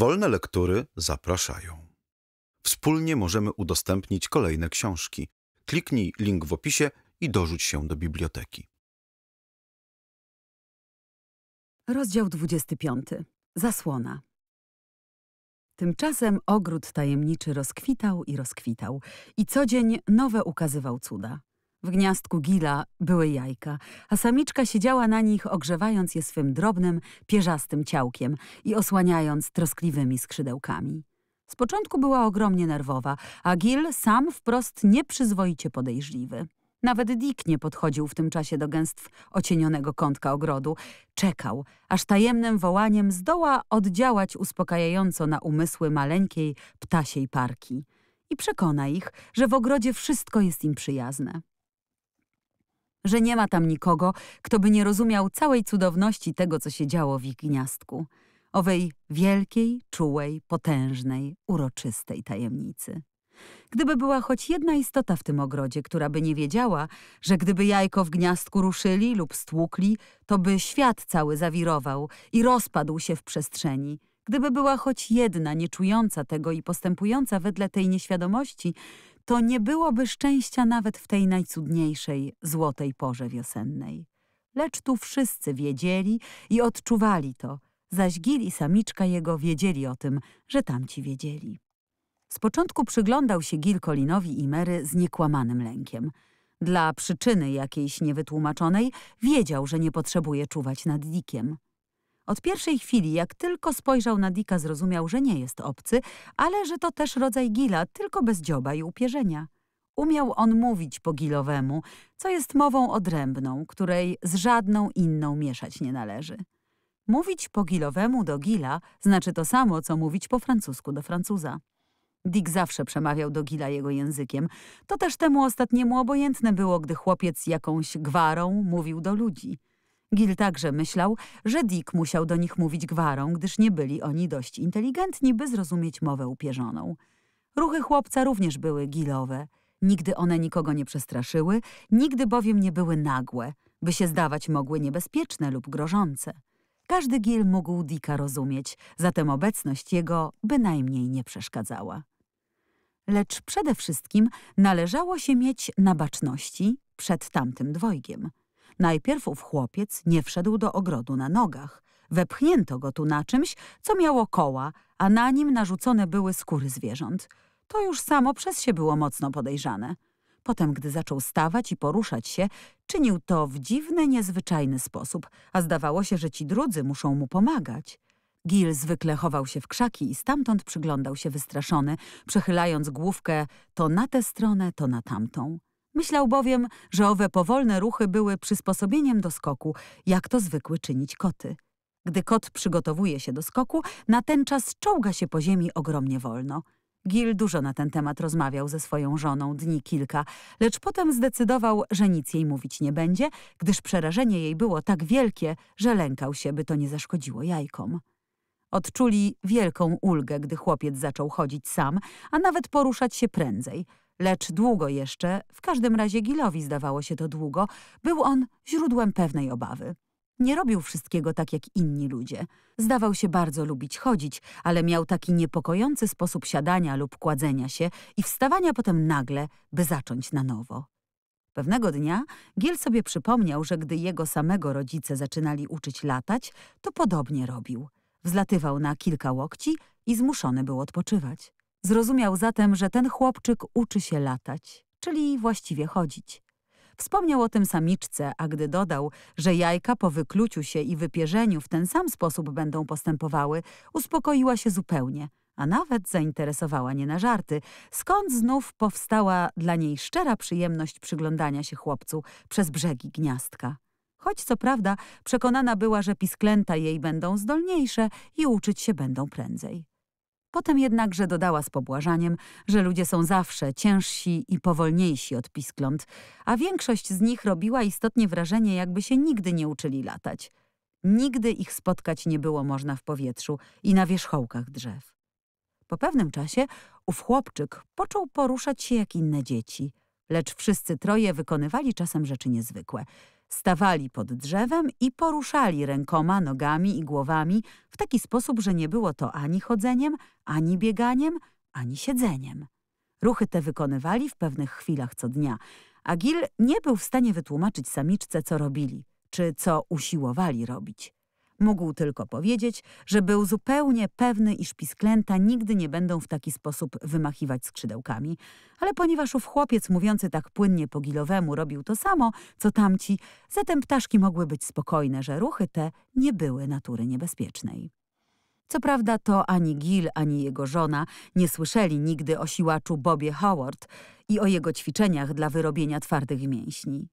Wolne lektury zapraszają. Wspólnie możemy udostępnić kolejne książki. Kliknij link w opisie i dorzuć się do biblioteki. Rozdział 25. Zasłona. Tymczasem ogród tajemniczy rozkwitał i rozkwitał i co dzień nowe ukazywał cuda. W gniazdku gila były jajka, a samiczka siedziała na nich, ogrzewając je swym drobnym, pierzastym ciałkiem i osłaniając troskliwymi skrzydełkami. Z początku była ogromnie nerwowa, a Gil sam wprost nieprzyzwoicie podejrzliwy. Nawet Dick nie podchodził w tym czasie do gęstw ocienionego kątka ogrodu. Czekał, aż tajemnym wołaniem zdoła oddziałać uspokajająco na umysły maleńkiej, ptasiej parki. I przekona ich, że w ogrodzie wszystko jest im przyjazne. Że nie ma tam nikogo, kto by nie rozumiał całej cudowności tego, co się działo w ich gniazdku. Owej wielkiej, czułej, potężnej, uroczystej tajemnicy. Gdyby była choć jedna istota w tym ogrodzie, która by nie wiedziała, że gdyby jajko w gniazdku ruszyli lub stłukli, to by świat cały zawirował i rozpadł się w przestrzeni. Gdyby była choć jedna nieczująca tego i postępująca wedle tej nieświadomości, to nie byłoby szczęścia nawet w tej najcudniejszej, złotej porze wiosennej. Lecz tu wszyscy wiedzieli i odczuwali to, zaś Gil i samiczka jego wiedzieli o tym, że tamci wiedzieli. Z początku przyglądał się Gil Colinowi i Mary z niekłamanym lękiem. Dla przyczyny jakiejś niewytłumaczonej wiedział, że nie potrzebuje czuwać nad Dikiem. Od pierwszej chwili, jak tylko spojrzał na Dika, zrozumiał, że nie jest obcy, ale że to też rodzaj Gila, tylko bez dzioba i upierzenia. Umiał on mówić po gilowemu, co jest mową odrębną, której z żadną inną mieszać nie należy. Mówić po gilowemu do Gila znaczy to samo, co mówić po francusku do Francuza. Dick zawsze przemawiał do Gila jego językiem. To też temu ostatniemu obojętne było, gdy chłopiec jakąś gwarą mówił do ludzi. Gil także myślał, że Dick musiał do nich mówić gwarą, gdyż nie byli oni dość inteligentni, by zrozumieć mowę upierzoną. Ruchy chłopca również były gilowe. Nigdy one nikogo nie przestraszyły, nigdy bowiem nie były nagłe, by się zdawać mogły niebezpieczne lub grożące. Każdy Gil mógł Dicka rozumieć, zatem obecność jego bynajmniej nie przeszkadzała. Lecz przede wszystkim należało się mieć na baczności przed tamtym dwojgiem. Najpierw ów chłopiec nie wszedł do ogrodu na nogach. Wepchnięto go tu na czymś, co miało koła, a na nim narzucone były skóry zwierząt. To już samo przez się było mocno podejrzane. Potem, gdy zaczął stawać i poruszać się, czynił to w dziwny, niezwyczajny sposób, a zdawało się, że ci drudzy muszą mu pomagać. Gil zwykle chował się w krzaki i stamtąd przyglądał się wystraszony, przechylając główkę to na tę stronę, to na tamtą. Myślał bowiem, że owe powolne ruchy były przysposobieniem do skoku, jak to zwykły czynić koty. Gdy kot przygotowuje się do skoku, na ten czas czołga się po ziemi ogromnie wolno. Gil dużo na ten temat rozmawiał ze swoją żoną dni kilka, lecz potem zdecydował, że nic jej mówić nie będzie, gdyż przerażenie jej było tak wielkie, że lękał się, by to nie zaszkodziło jajkom. Odczuli wielką ulgę, gdy chłopiec zaczął chodzić sam, a nawet poruszać się prędzej. Lecz długo jeszcze, w każdym razie Gilowi zdawało się to długo, był on źródłem pewnej obawy. Nie robił wszystkiego tak jak inni ludzie. Zdawał się bardzo lubić chodzić, ale miał taki niepokojący sposób siadania lub kładzenia się i wstawania potem nagle, by zacząć na nowo. Pewnego dnia Giel sobie przypomniał, że gdy jego samego rodzice zaczynali uczyć latać, to podobnie robił. Wzlatywał na kilka łokci i zmuszony był odpoczywać. Zrozumiał zatem, że ten chłopczyk uczy się latać, czyli właściwie chodzić. Wspomniał o tym samiczce, a gdy dodał, że jajka po wykluciu się i wypierzeniu w ten sam sposób będą postępowały, uspokoiła się zupełnie, a nawet zainteresowała nie na żarty, skąd znów powstała dla niej szczera przyjemność przyglądania się chłopcu przez brzegi gniazdka. Choć co prawda przekonana była, że pisklęta jej będą zdolniejsze i uczyć się będą prędzej. Potem jednakże dodała z pobłażaniem, że ludzie są zawsze ciężsi i powolniejsi od piskląt, a większość z nich robiła istotnie wrażenie, jakby się nigdy nie uczyli latać. Nigdy ich spotkać nie było można w powietrzu i na wierzchołkach drzew. Po pewnym czasie ów chłopczyk począł poruszać się jak inne dzieci, lecz wszyscy troje wykonywali czasem rzeczy niezwykłe. Stawali pod drzewem i poruszali rękoma, nogami i głowami w taki sposób, że nie było to ani chodzeniem, ani bieganiem, ani siedzeniem. Ruchy te wykonywali w pewnych chwilach co dnia, a Gil nie był w stanie wytłumaczyć samiczce, co robili, czy co usiłowali robić. Mógł tylko powiedzieć, że był zupełnie pewny, iż pisklęta nigdy nie będą w taki sposób wymachiwać skrzydełkami, ale ponieważ ów chłopiec mówiący tak płynnie po gilowemu robił to samo, co tamci, zatem ptaszki mogły być spokojne, że ruchy te nie były natury niebezpiecznej. Co prawda to ani Gil, ani jego żona nie słyszeli nigdy o siłaczu Bobie Howard i o jego ćwiczeniach dla wyrobienia twardych mięśni.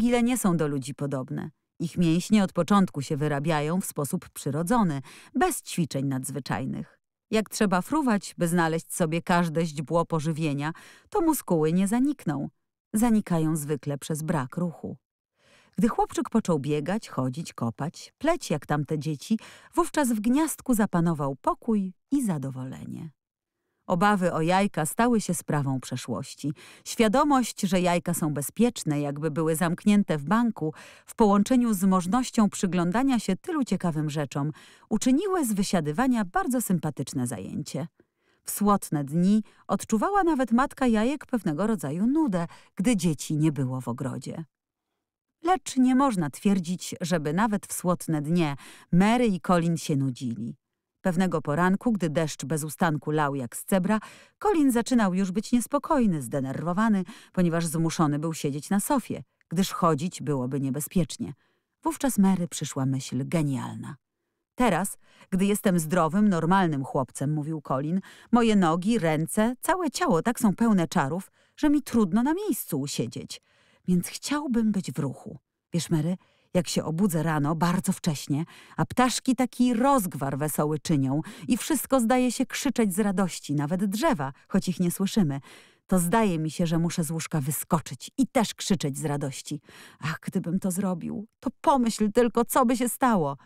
Gile nie są do ludzi podobne. Ich mięśnie od początku się wyrabiają w sposób przyrodzony, bez ćwiczeń nadzwyczajnych. Jak trzeba fruwać, by znaleźć sobie każde źdźbło pożywienia, to muskuły nie zanikną. Zanikają zwykle przez brak ruchu. Gdy chłopczyk począł biegać, chodzić, kopać, pleć jak tamte dzieci, wówczas w gniazdku zapanował pokój i zadowolenie. Obawy o jajka stały się sprawą przeszłości. Świadomość, że jajka są bezpieczne, jakby były zamknięte w banku, w połączeniu z możliwością przyglądania się tylu ciekawym rzeczom, uczyniły z wysiadywania bardzo sympatyczne zajęcie. W słotne dni odczuwała nawet matka jajek pewnego rodzaju nudę, gdy dzieci nie było w ogrodzie. Lecz nie można twierdzić, żeby nawet w słotne dnie Mary i Colin się nudzili. Pewnego poranku, gdy deszcz bez ustanku lał jak z cebra, Colin zaczynał już być niespokojny, zdenerwowany, ponieważ zmuszony był siedzieć na sofie, gdyż chodzić byłoby niebezpiecznie. Wówczas Mary przyszła myśl genialna. Teraz, gdy jestem zdrowym, normalnym chłopcem, mówił Colin, moje nogi, ręce, całe ciało tak są pełne czarów, że mi trudno na miejscu usiedzieć. Więc chciałbym być w ruchu. Wiesz, Mary, jak się obudzę rano, bardzo wcześnie, a ptaszki taki rozgwar wesoły czynią i wszystko zdaje się krzyczeć z radości, nawet drzewa, choć ich nie słyszymy, to zdaje mi się, że muszę z łóżka wyskoczyć i też krzyczeć z radości. Ach, gdybym to zrobił, to pomyśl tylko, co by się stało.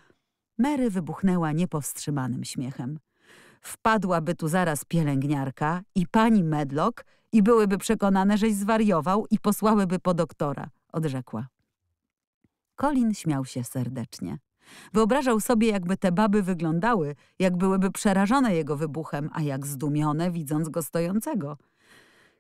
Mary wybuchnęła niepowstrzymanym śmiechem. Wpadłaby tu zaraz pielęgniarka i pani Medlock i byłyby przekonane, żeś zwariował i posłałyby po doktora, odrzekła. Colin śmiał się serdecznie. Wyobrażał sobie, jakby te baby wyglądały, jak byłyby przerażone jego wybuchem, a jak zdumione, widząc go stojącego.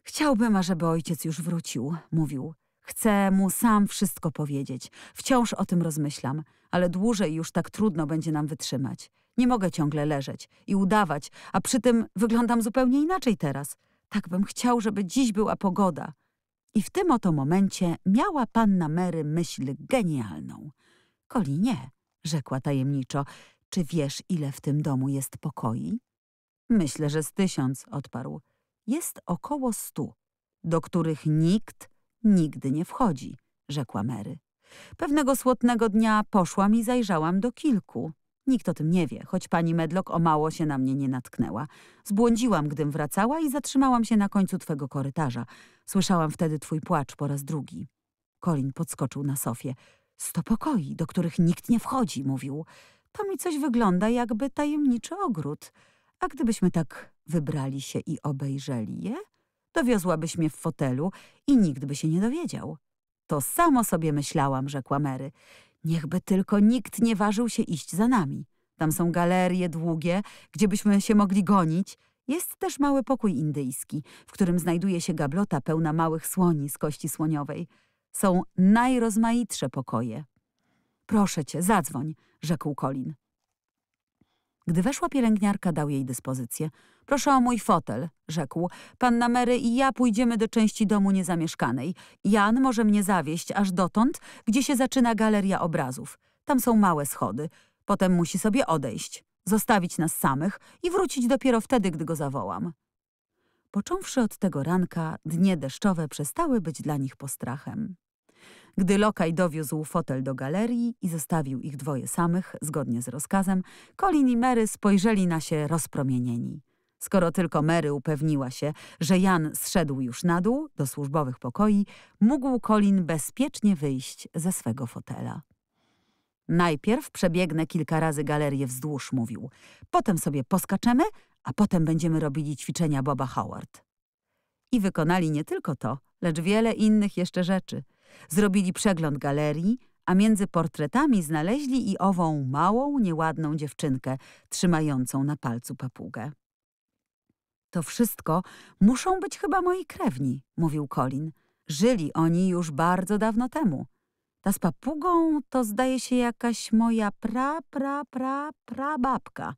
Chciałbym, ażeby ojciec już wrócił, mówił. Chcę mu sam wszystko powiedzieć. Wciąż o tym rozmyślam, ale dłużej już tak trudno będzie nam wytrzymać. Nie mogę ciągle leżeć i udawać, a przy tym wyglądam zupełnie inaczej teraz. Tak bym chciał, żeby dziś była pogoda. I w tym oto momencie miała panna Mary myśl genialną. Kolinie, rzekła tajemniczo, czy wiesz, ile w tym domu jest pokoi? Myślę, że z tysiąc, odparł. Jest około stu, do których nikt nigdy nie wchodzi, rzekła Mary. Pewnego słodnego dnia poszłam i zajrzałam do kilku. Nikt o tym nie wie, choć pani Medlock o mało się na mnie nie natknęła. Zbłądziłam, gdym wracała i zatrzymałam się na końcu twego korytarza. Słyszałam wtedy twój płacz po raz drugi. Colin podskoczył na sofie. Sto pokoi, do których nikt nie wchodzi, mówił. To mi coś wygląda jakby tajemniczy ogród. A gdybyśmy tak wybrali się i obejrzeli je, dowiozłabyś mnie w fotelu i nikt by się nie dowiedział. To samo sobie myślałam, rzekła Mary. Niechby tylko nikt nie ważył się iść za nami. Tam są galerie długie, gdzie byśmy się mogli gonić. Jest też mały pokój indyjski, w którym znajduje się gablota pełna małych słoni z kości słoniowej. Są najrozmaitsze pokoje. Proszę cię, zadzwoń, rzekł Colin. Gdy weszła pielęgniarka, dał jej dyspozycję. Proszę o mój fotel, rzekł. Panna Mary i ja pójdziemy do części domu niezamieszkanej. Jan może mnie zawieść aż dotąd, gdzie się zaczyna galeria obrazów. Tam są małe schody. Potem musi sobie odejść, zostawić nas samych i wrócić dopiero wtedy, gdy go zawołam. Począwszy od tego ranka, dnie deszczowe przestały być dla nich postrachem. Gdy lokaj dowiózł fotel do galerii i zostawił ich dwoje samych, zgodnie z rozkazem, Colin i Mary spojrzeli na się rozpromienieni. Skoro tylko Mary upewniła się, że Jan zszedł już na dół do służbowych pokoi, mógł Colin bezpiecznie wyjść ze swego fotela. Najpierw przebiegnę kilka razy galerię wzdłuż, mówił. Potem sobie poskaczemy, a potem będziemy robili ćwiczenia Boba Howard. I wykonali nie tylko to, lecz wiele innych jeszcze rzeczy – Zrobili przegląd galerii, a między portretami znaleźli i ową małą, nieładną dziewczynkę trzymającą na palcu papugę. To wszystko muszą być chyba moi krewni, mówił Colin. Żyli oni już bardzo dawno temu. Ta z papugą to zdaje się jakaś moja pra, pra, pra, pra babka.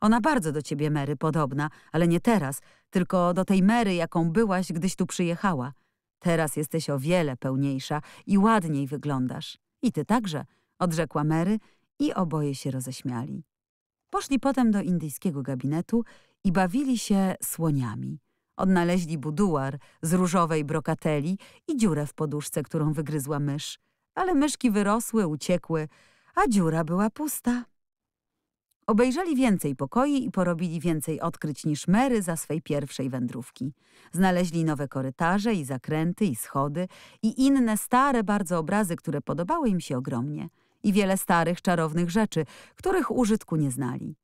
Ona bardzo do ciebie, Mary, podobna, ale nie teraz, tylko do tej Mary, jaką byłaś, gdyś tu przyjechała. Teraz jesteś o wiele pełniejsza i ładniej wyglądasz. I ty także, odrzekła Mary i oboje się roześmiali. Poszli potem do indyjskiego gabinetu i bawili się słoniami. Odnaleźli buduar z różowej brokateli i dziurę w poduszce, którą wygryzła mysz. Ale myszki wyrosły, uciekły, a dziura była pusta. Obejrzeli więcej pokoi i porobili więcej odkryć niż Mary za swej pierwszej wędrówki. Znaleźli nowe korytarze i zakręty i schody i inne stare bardzo obrazy, które podobały im się ogromnie. I wiele starych, czarownych rzeczy, których użytku nie znali.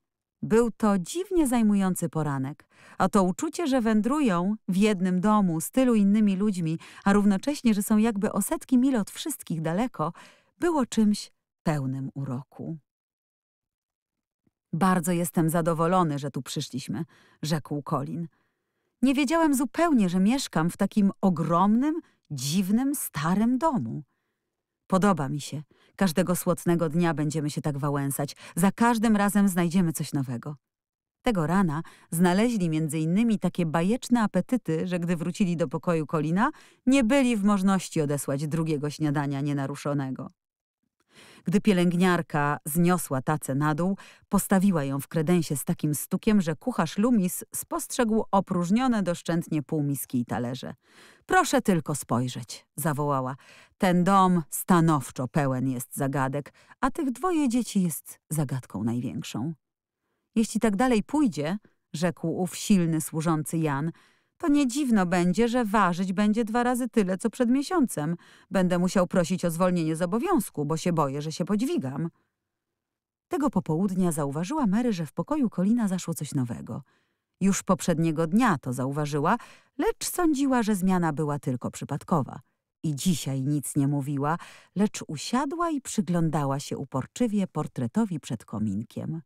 Był to dziwnie zajmujący poranek, a to uczucie, że wędrują w jednym domu z tylu innymi ludźmi, a równocześnie, że są jakby o setki mil od wszystkich daleko, było czymś pełnym uroku. Bardzo jestem zadowolony, że tu przyszliśmy, rzekł Colin. Nie wiedziałem zupełnie, że mieszkam w takim ogromnym, dziwnym, starym domu. Podoba mi się. Każdego słodnego dnia będziemy się tak wałęsać. Za każdym razem znajdziemy coś nowego. Tego rana znaleźli między innymi takie bajeczne apetyty, że gdy wrócili do pokoju Kolina, nie byli w możności odesłać drugiego śniadania nienaruszonego. Gdy pielęgniarka zniosła tacę na dół, postawiła ją w kredensie z takim stukiem, że kucharz Lumis spostrzegł opróżnione doszczętnie półmiski i talerze. Proszę tylko spojrzeć, zawołała. Ten dom stanowczo pełen jest zagadek, a tych dwoje dzieci jest zagadką największą. Jeśli tak dalej pójdzie, rzekł ów silny służący Jan, to nie dziwno będzie, że ważyć będzie dwa razy tyle, co przed miesiącem. Będę musiał prosić o zwolnienie z obowiązku, bo się boję, że się podźwigam. Tego popołudnia zauważyła Mary, że w pokoju Kolina zaszło coś nowego. Już poprzedniego dnia to zauważyła, lecz sądziła, że zmiana była tylko przypadkowa. I dzisiaj nic nie mówiła, lecz usiadła i przyglądała się uporczywie portretowi przed kominkiem.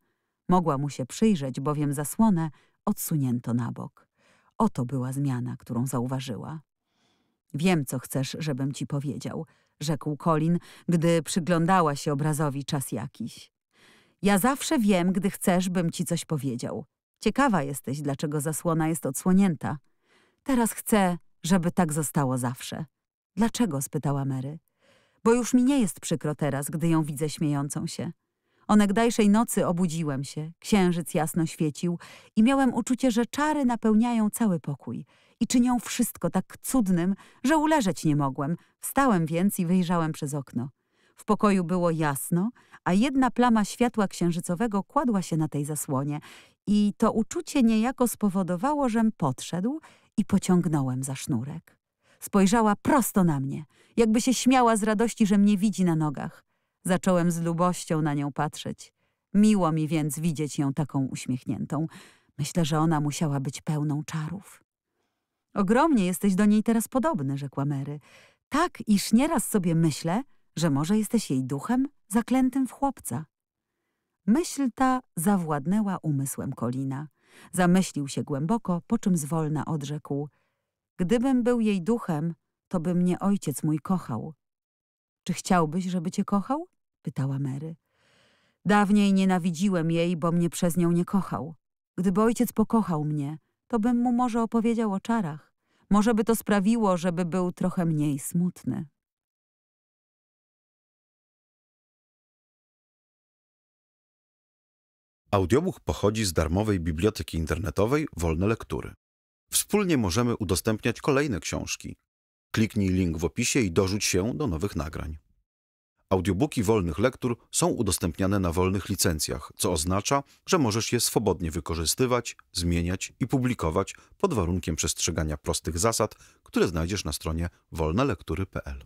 Mogła mu się przyjrzeć, bowiem zasłonę odsunięto na bok. Oto była zmiana, którą zauważyła. Wiem, co chcesz, żebym ci powiedział, rzekł Colin, gdy przyglądała się obrazowi czas jakiś. Ja zawsze wiem, gdy chcesz, bym ci coś powiedział. Ciekawa jesteś, dlaczego zasłona jest odsłonięta. Teraz chcę, żeby tak zostało zawsze. Dlaczego? spytała Mary. Bo już mi nie jest przykro teraz, gdy ją widzę śmiejącą się. Onegdajszej nocy obudziłem się, księżyc jasno świecił i miałem uczucie, że czary napełniają cały pokój i czynią wszystko tak cudnym, że uleżeć nie mogłem. Wstałem więc i wyjrzałem przez okno. W pokoju było jasno, a jedna plama światła księżycowego kładła się na tej zasłonie i to uczucie niejako spowodowało, żem podszedł i pociągnąłem za sznurek. Spojrzała prosto na mnie, jakby się śmiała z radości, że mnie widzi na nogach. Zacząłem z lubością na nią patrzeć. Miło mi więc widzieć ją taką uśmiechniętą. Myślę, że ona musiała być pełną czarów. Ogromnie jesteś do niej teraz podobny, rzekła Mary. Tak, iż nieraz sobie myślę, że może jesteś jej duchem zaklętym w chłopca. Myśl ta zawładnęła umysłem Kolina. Zamyślił się głęboko, po czym zwolna odrzekł. Gdybym był jej duchem, to by mnie ojciec mój kochał. Czy chciałbyś, żeby cię kochał? Pytała Mary. Dawniej nienawidziłem jej, bo mnie przez nią nie kochał. Gdyby ojciec pokochał mnie, to bym mu może opowiedział o czarach. Może by to sprawiło, żeby był trochę mniej smutny. Audiobook pochodzi z darmowej biblioteki internetowej Wolne Lektury. Wspólnie możemy udostępniać kolejne książki. Kliknij link w opisie i dorzuć się do nowych nagrań. Audiobooki wolnych lektur są udostępniane na wolnych licencjach, co oznacza, że możesz je swobodnie wykorzystywać, zmieniać i publikować pod warunkiem przestrzegania prostych zasad, które znajdziesz na stronie wolnelektury.pl.